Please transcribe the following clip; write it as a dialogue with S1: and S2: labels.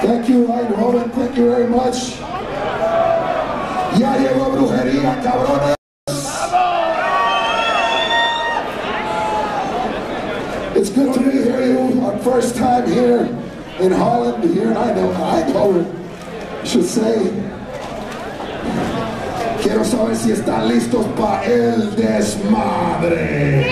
S1: Thank you, Iron Robin. Thank you very much. Ya llegó brujería, cabrones. It's good to be here, you. Our first time here in Holland, here in Eindhoven, should say. Quiero saber si están listos para el desmadre.